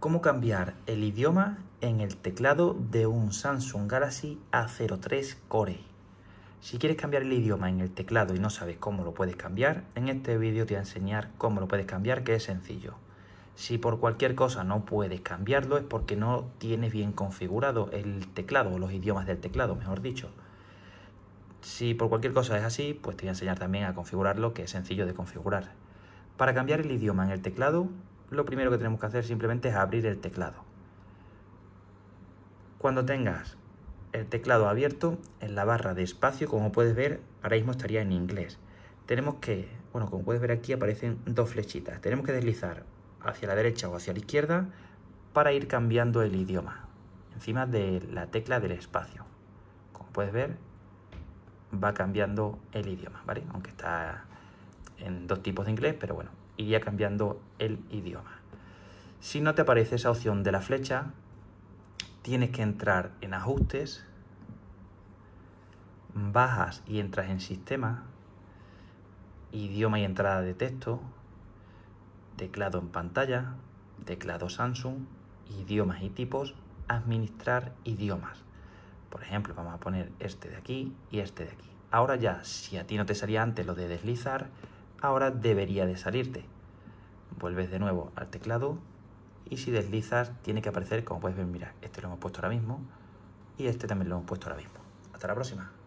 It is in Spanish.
cómo cambiar el idioma en el teclado de un Samsung Galaxy A03 Core. Si quieres cambiar el idioma en el teclado y no sabes cómo lo puedes cambiar, en este vídeo te voy a enseñar cómo lo puedes cambiar, que es sencillo. Si por cualquier cosa no puedes cambiarlo es porque no tienes bien configurado el teclado o los idiomas del teclado, mejor dicho. Si por cualquier cosa es así, pues te voy a enseñar también a configurarlo, que es sencillo de configurar. Para cambiar el idioma en el teclado, lo primero que tenemos que hacer simplemente es abrir el teclado. Cuando tengas el teclado abierto, en la barra de espacio, como puedes ver, ahora mismo estaría en inglés. Tenemos que, bueno, como puedes ver aquí aparecen dos flechitas. Tenemos que deslizar hacia la derecha o hacia la izquierda para ir cambiando el idioma, encima de la tecla del espacio. Como puedes ver, va cambiando el idioma, ¿vale? Aunque está en dos tipos de inglés, pero bueno, iría cambiando el idioma. Si no te aparece esa opción de la flecha, tienes que entrar en ajustes, bajas y entras en sistema, idioma y entrada de texto, teclado en pantalla, teclado Samsung, idiomas y tipos, administrar idiomas. Por ejemplo, vamos a poner este de aquí y este de aquí. Ahora ya, si a ti no te salía antes lo de deslizar, ahora debería de salirte. Vuelves de nuevo al teclado y si deslizas tiene que aparecer, como puedes ver, mira, este lo hemos puesto ahora mismo y este también lo hemos puesto ahora mismo. Hasta la próxima.